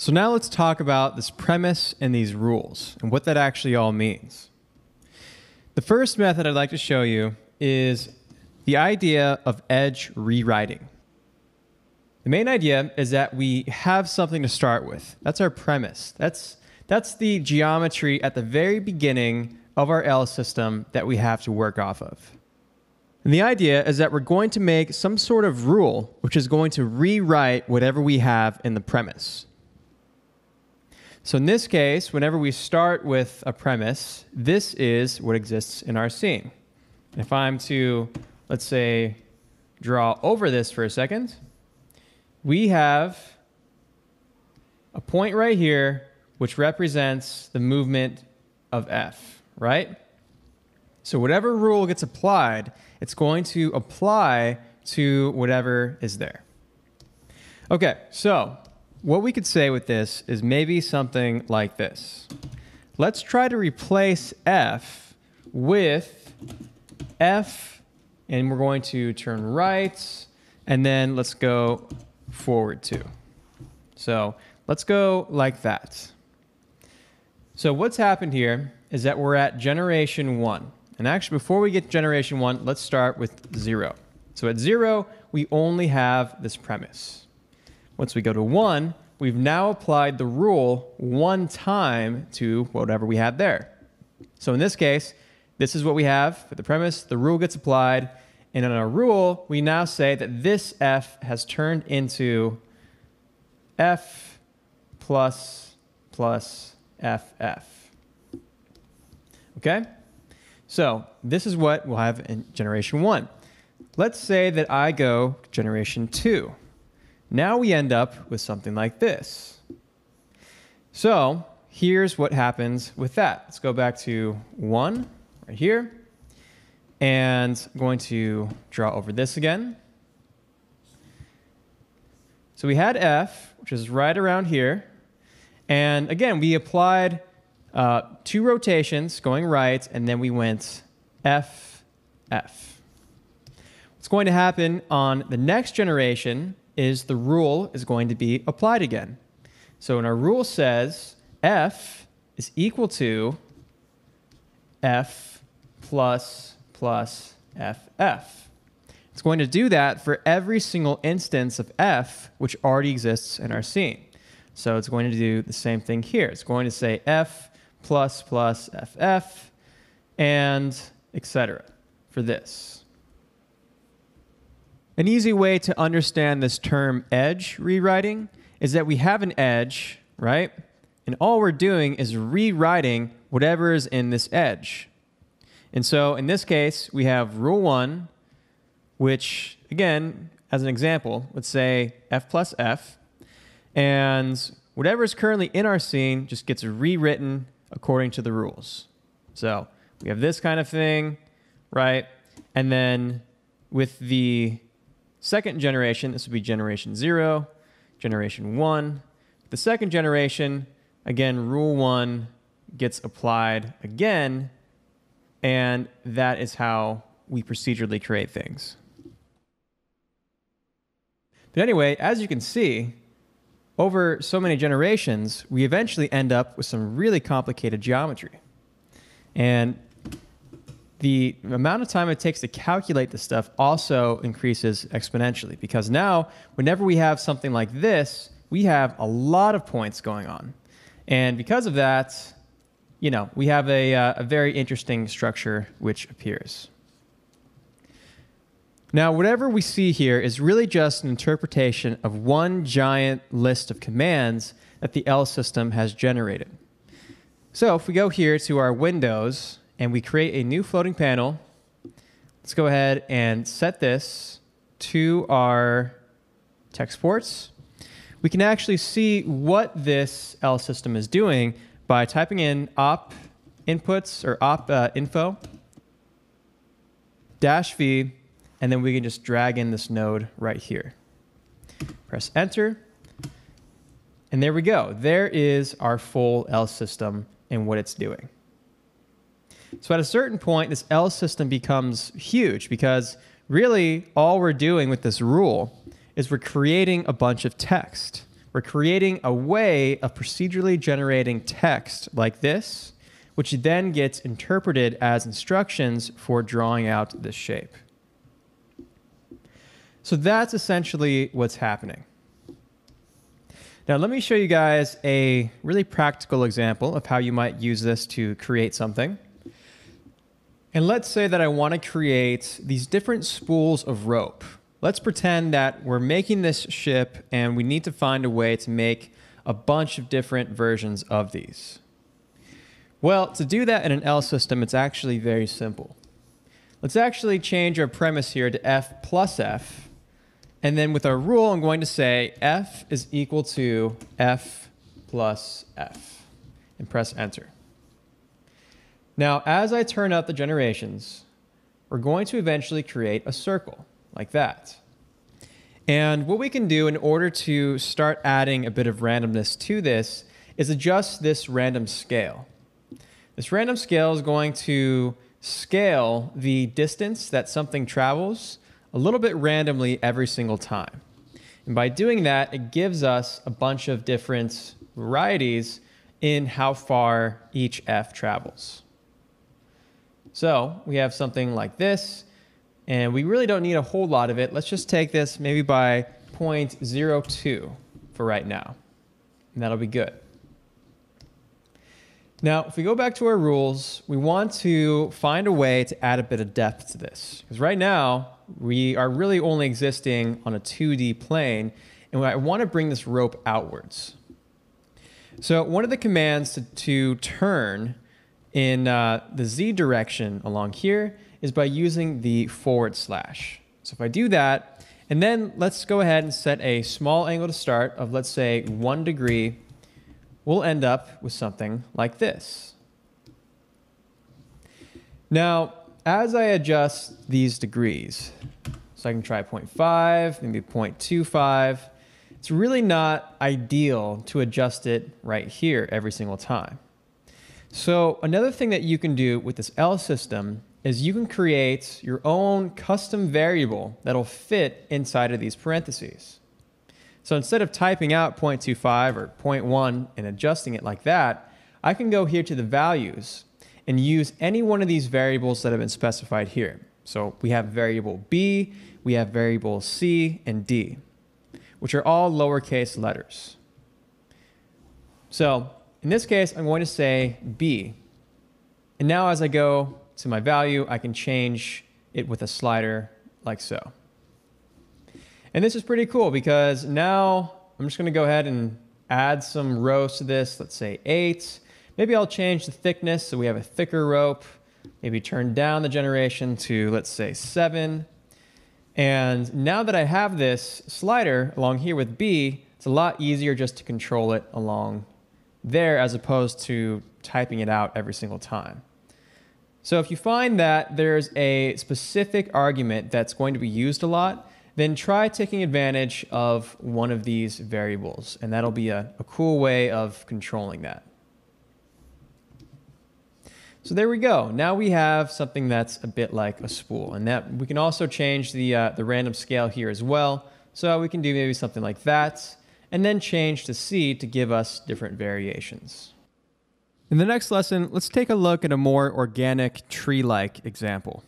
So now let's talk about this premise and these rules and what that actually all means. The first method I'd like to show you is the idea of edge rewriting. The main idea is that we have something to start with. That's our premise. That's, that's the geometry at the very beginning of our L system that we have to work off of. And the idea is that we're going to make some sort of rule which is going to rewrite whatever we have in the premise. So in this case, whenever we start with a premise, this is what exists in our scene. If I'm to, let's say, draw over this for a second, we have a point right here which represents the movement of f, right? So whatever rule gets applied, it's going to apply to whatever is there. Okay, so what we could say with this is maybe something like this. Let's try to replace f with f, and we're going to turn right, and then let's go forward too. So let's go like that. So what's happened here is that we're at generation one. And actually, before we get to generation one, let's start with zero. So at zero, we only have this premise. Once we go to one, we've now applied the rule one time to whatever we had there. So in this case, this is what we have for the premise. The rule gets applied. And in our rule, we now say that this f has turned into f plus plus ff. Okay? So this is what we'll have in generation one. Let's say that I go generation two. Now we end up with something like this. So here's what happens with that. Let's go back to one right here. And I'm going to draw over this again. So we had F, which is right around here. And again, we applied uh, two rotations going right, and then we went F, F. What's going to happen on the next generation is the rule is going to be applied again. So when our rule says f is equal to f plus plus ff. It's going to do that for every single instance of f which already exists in our scene. So it's going to do the same thing here. It's going to say f plus plus ff and etc. for this. An easy way to understand this term edge rewriting is that we have an edge, right? And all we're doing is rewriting whatever is in this edge. And so in this case, we have rule one, which again, as an example, let's say f plus f, and whatever is currently in our scene just gets rewritten according to the rules. So we have this kind of thing, right? And then with the Second generation, this would be generation zero, generation one. The second generation, again, rule one gets applied again, and that is how we procedurally create things. But anyway, as you can see, over so many generations, we eventually end up with some really complicated geometry. And the amount of time it takes to calculate this stuff also increases exponentially because now, whenever we have something like this, we have a lot of points going on. And because of that, you know, we have a, uh, a very interesting structure which appears. Now, whatever we see here is really just an interpretation of one giant list of commands that the L system has generated. So if we go here to our Windows and we create a new floating panel. Let's go ahead and set this to our Textports. We can actually see what this L system is doing by typing in op inputs or op uh, info dash v, and then we can just drag in this node right here. Press enter, and there we go. There is our full L system and what it's doing. So at a certain point, this L system becomes huge because really all we're doing with this rule is we're creating a bunch of text. We're creating a way of procedurally generating text like this, which then gets interpreted as instructions for drawing out this shape. So that's essentially what's happening. Now, let me show you guys a really practical example of how you might use this to create something. And let's say that I want to create these different spools of rope. Let's pretend that we're making this ship and we need to find a way to make a bunch of different versions of these. Well, to do that in an L system, it's actually very simple. Let's actually change our premise here to F plus F and then with our rule, I'm going to say f is equal to f plus f and press enter. Now, as I turn out the generations, we're going to eventually create a circle like that. And what we can do in order to start adding a bit of randomness to this is adjust this random scale. This random scale is going to scale the distance that something travels a little bit randomly every single time. And by doing that, it gives us a bunch of different varieties in how far each f travels. So we have something like this, and we really don't need a whole lot of it. Let's just take this maybe by 0.02 for right now, and that'll be good. Now, if we go back to our rules, we want to find a way to add a bit of depth to this. Because right now, we are really only existing on a 2D plane, and I want to bring this rope outwards. So one of the commands to, to turn in uh, the z direction along here is by using the forward slash. So if I do that, and then let's go ahead and set a small angle to start of let's say one degree, we'll end up with something like this. Now, as I adjust these degrees, so I can try 0.5, maybe 0.25, it's really not ideal to adjust it right here every single time. So another thing that you can do with this L system is you can create your own custom variable that'll fit inside of these parentheses. So instead of typing out 0.25 or 0.1 and adjusting it like that, I can go here to the values and use any one of these variables that have been specified here. So we have variable b, we have variable c, and d, which are all lowercase letters. So in this case, I'm going to say b. And now as I go to my value, I can change it with a slider like so. And this is pretty cool because now I'm just going to go ahead and add some rows to this. Let's say 8. Maybe I'll change the thickness so we have a thicker rope. Maybe turn down the generation to, let's say, 7. And now that I have this slider along here with B, it's a lot easier just to control it along there as opposed to typing it out every single time. So if you find that there's a specific argument that's going to be used a lot, then try taking advantage of one of these variables, and that'll be a, a cool way of controlling that. So there we go. Now we have something that's a bit like a spool. And that we can also change the, uh, the random scale here as well. So we can do maybe something like that, and then change to C to give us different variations. In the next lesson, let's take a look at a more organic tree-like example.